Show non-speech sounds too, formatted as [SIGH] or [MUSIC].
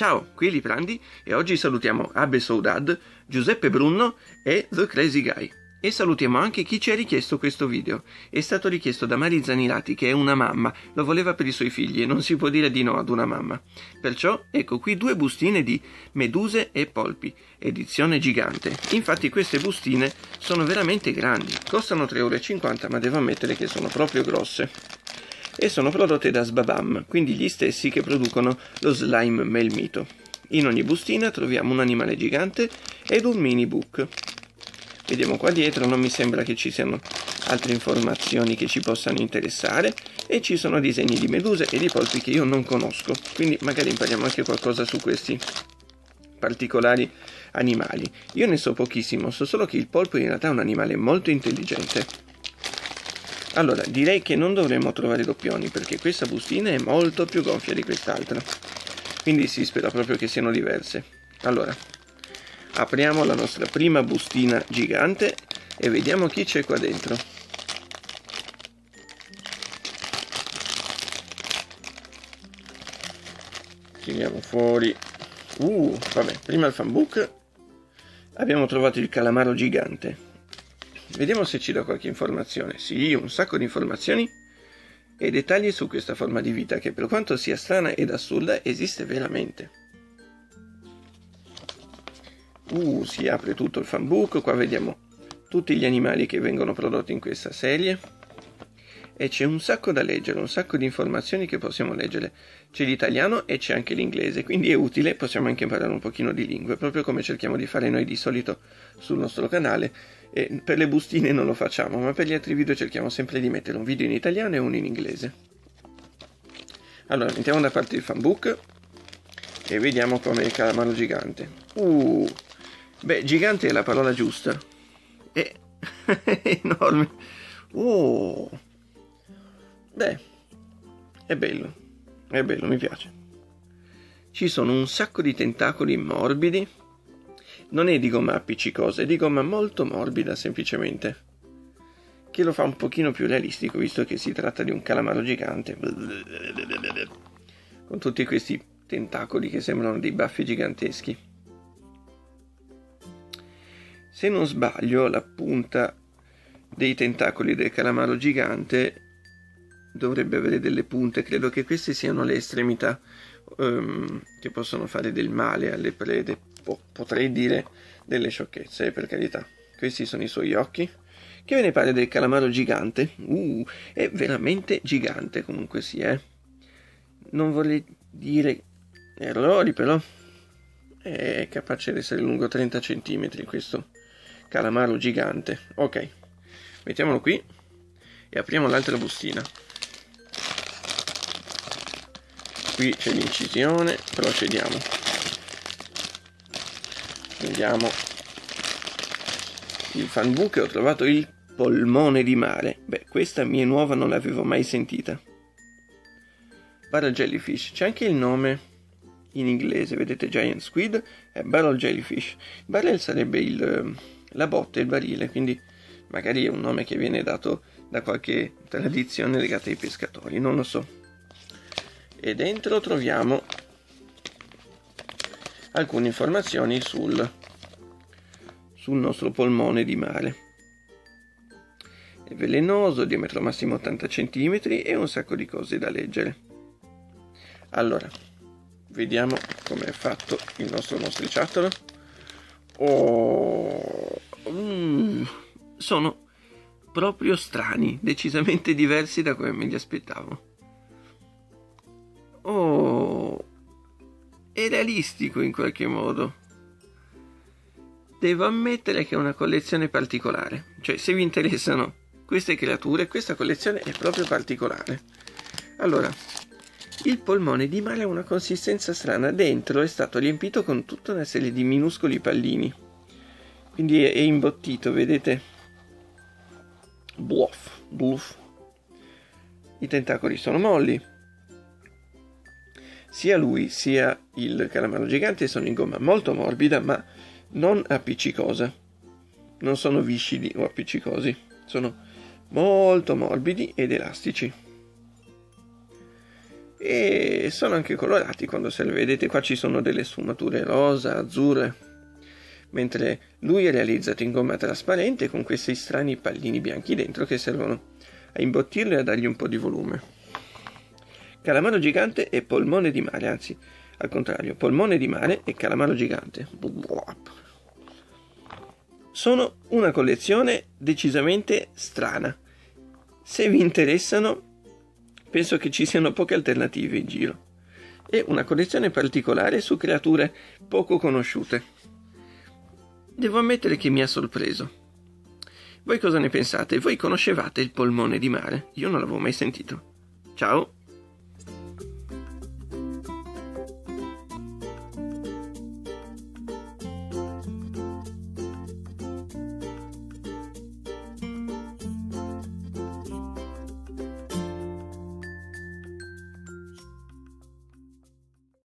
Ciao, qui Liprandi e oggi salutiamo Abbe Soudad, Giuseppe Brunno e The Crazy Guy. E salutiamo anche chi ci ha richiesto questo video. È stato richiesto da Mari Zanilati, che è una mamma, lo voleva per i suoi figli e non si può dire di no ad una mamma. Perciò ecco qui due bustine di Meduse e Polpi, edizione gigante. Infatti queste bustine sono veramente grandi, costano 3,50 euro, ma devo ammettere che sono proprio grosse e sono prodotte da Sbabam, quindi gli stessi che producono lo slime melmito. In ogni bustina troviamo un animale gigante ed un mini book. Vediamo qua dietro, non mi sembra che ci siano altre informazioni che ci possano interessare e ci sono disegni di meduse e di polpi che io non conosco, quindi magari impariamo anche qualcosa su questi particolari animali. Io ne so pochissimo, so solo che il polpo in realtà è un animale molto intelligente allora, direi che non dovremmo trovare doppioni perché questa bustina è molto più gonfia di quest'altra. Quindi si spera proprio che siano diverse. Allora, apriamo la nostra prima bustina gigante e vediamo chi c'è qua dentro. Tiriamo fuori. Uh, vabbè, prima il fanbook. Abbiamo trovato il calamaro gigante Vediamo se ci dà qualche informazione. Sì, un sacco di informazioni e dettagli su questa forma di vita che per quanto sia strana ed assurda esiste veramente. Uh, si apre tutto il fanbook, qua vediamo tutti gli animali che vengono prodotti in questa serie e c'è un sacco da leggere, un sacco di informazioni che possiamo leggere. C'è l'italiano e c'è anche l'inglese, quindi è utile, possiamo anche imparare un pochino di lingue, proprio come cerchiamo di fare noi di solito sul nostro canale e per le bustine non lo facciamo, ma per gli altri video cerchiamo sempre di mettere un video in italiano e uno in inglese. Allora, mettiamo da parte il fanbook e vediamo com'è il calamaro gigante. Uh, beh, gigante è la parola giusta. È, [LAUGHS] enorme. Uh, beh, è bello, è bello, mi piace. Ci sono un sacco di tentacoli morbidi non è di gomma appiccicosa, è di gomma molto morbida semplicemente, che lo fa un pochino più realistico visto che si tratta di un calamaro gigante, con tutti questi tentacoli che sembrano dei baffi giganteschi. Se non sbaglio, la punta dei tentacoli del calamaro gigante dovrebbe avere delle punte, credo che queste siano le estremità um, che possono fare del male alle prede po- potrei dire delle sciocchezze, per carità. Questi sono i suoi occhi. Che ve ne pare del calamaro gigante? Uh, è veramente gigante comunque sia. Eh. Non vorrei dire errori, però è capace di essere lungo 30 cm questo calamaro gigante. Ok, mettiamolo qui e apriamo l'altra bustina. Qui c'è l'incisione, procediamo vediamo il fanbook ho trovato il polmone di mare. Beh questa mia nuova non l'avevo mai sentita. Barrel jellyfish. C'è anche il nome in inglese vedete giant squid e barrel jellyfish. Barrel sarebbe il, la botte il barile quindi magari è un nome che viene dato da qualche tradizione legata ai pescatori non lo so e dentro troviamo alcune informazioni sul, sul nostro polmone di mare. È velenoso, diametro massimo 80 cm e un sacco di cose da leggere. Allora, vediamo come è fatto il nostro mostriciattolo. Oh, mm, sono proprio strani, decisamente diversi da come me li aspettavo. Realistico in qualche modo. Devo ammettere che è una collezione particolare, cioè se vi interessano queste creature, questa collezione è proprio particolare. Allora, il polmone di mare ha una consistenza strana, dentro è stato riempito con tutta una serie di minuscoli pallini, quindi è, imbottito, vedete? Bluff, bluff. I tentacoli sono molli, sia lui sia il calamaro gigante sono in gomma molto morbida ma non appiccicosa. Non sono viscidi o appiccicosi, sono molto morbidi ed elastici. e sono anche colorati quando se li vedete qua ci sono delle sfumature rosa, azzurre mentre lui è realizzato in gomma trasparente con questi strani pallini bianchi dentro che servono a imbottirlo e a dargli un po' di volume. Calamaro gigante e polmone di mare, anzi, al contrario, polmone di mare e calamaro gigante. Sono una collezione decisamente strana. Se vi interessano, penso che ci siano poche alternative in giro. È una collezione particolare su creature poco conosciute. Devo ammettere che mi ha sorpreso. Voi cosa ne pensate? Voi conoscevate il polmone di mare? Io non l'avevo mai sentito. Ciao!